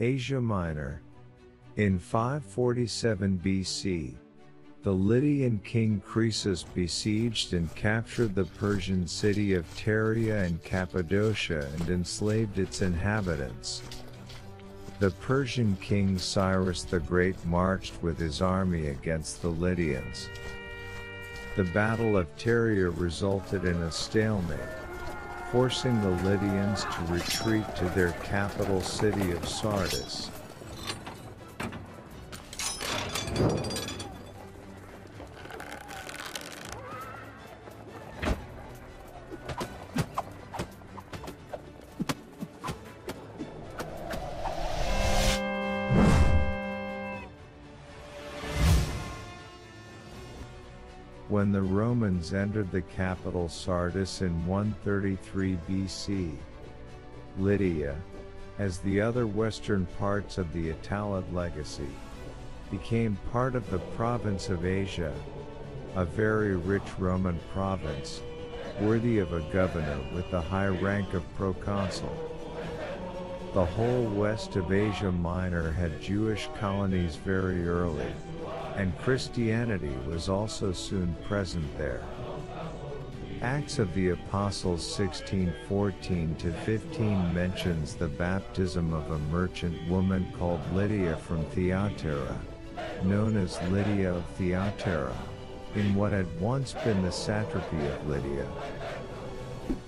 Asia Minor. In 547 BC, the Lydian king Croesus besieged and captured the Persian city of Pteria in Cappadocia and enslaved its inhabitants. The Persian king Cyrus the Great marched with his army against the Lydians. The Battle of Pteria resulted in a stalemate, forcing the Lydians to retreat to their capital city of Sardis. When the Romans entered the capital Sardis in 133 BC, Lydia, as the other western parts of the Attalid legacy, became part of the province of Asia, a very rich Roman province, worthy of a governor with the high rank of proconsul. The whole west of Asia Minor had Jewish colonies very early, and Christianity was also soon present there. Acts of the Apostles 16:14 to 15 mentions the baptism of a merchant woman called Lydia from Thyatira, known as Lydia of Thyatira, in what had once been the satrapy of Lydia.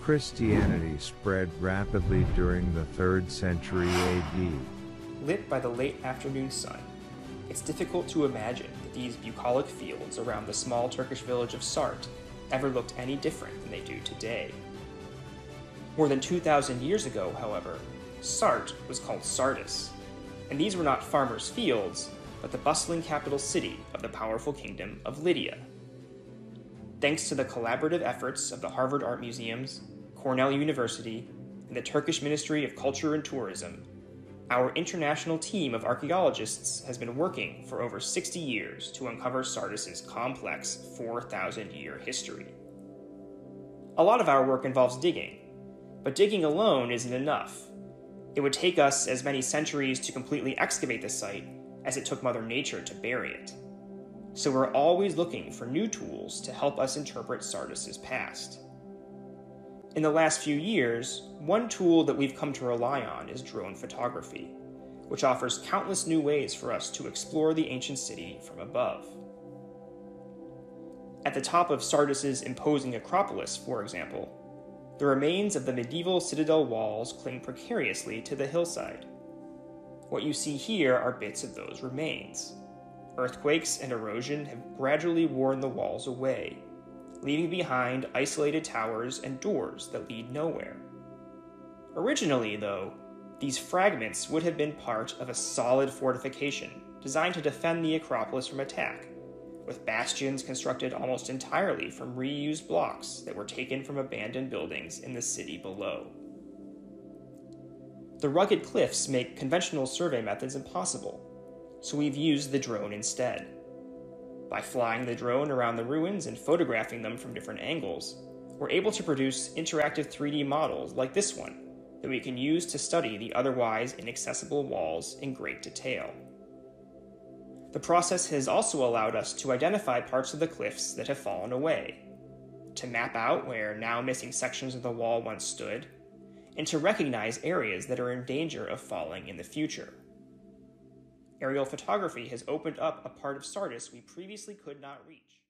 Christianity spread rapidly during the 3rd century AD. Lit by the late afternoon sun, it's difficult to imagine that these bucolic fields around the small Turkish village of Sart ever looked any different than they do today. More than 2,000 years ago, however, Sart was called Sardis, and these were not farmers' fields, but the bustling capital city of the powerful kingdom of Lydia. Thanks to the collaborative efforts of the Harvard Art Museums, Cornell University, and the Turkish Ministry of Culture and Tourism, our international team of archaeologists has been working for over 60 years to uncover Sardis's complex 4,000 year history. A lot of our work involves digging, but digging alone isn't enough. It would take us as many centuries to completely excavate the site as it took Mother Nature to bury it. So we're always looking for new tools to help us interpret Sardis's past. In the last few years, one tool that we've come to rely on is drone photography, which offers countless new ways for us to explore the ancient city from above. At the top of Sardis's imposing Acropolis, for example, the remains of the medieval citadel walls cling precariously to the hillside. What you see here are bits of those remains. Earthquakes and erosion have gradually worn the walls away, leaving behind isolated towers and doors that lead nowhere. Originally, though, these fragments would have been part of a solid fortification designed to defend the Acropolis from attack, with bastions constructed almost entirely from reused blocks that were taken from abandoned buildings in the city below. The rugged cliffs make conventional survey methods impossible, so we've used the drone instead. By flying the drone around the ruins and photographing them from different angles, we're able to produce interactive 3D models like this one that we can use to study the otherwise inaccessible walls in great detail. The process has also allowed us to identify parts of the cliffs that have fallen away, to map out where now missing sections of the wall once stood, and to recognize areas that are in danger of falling in the future aerial photography has opened up a part of Sardis we previously could not reach.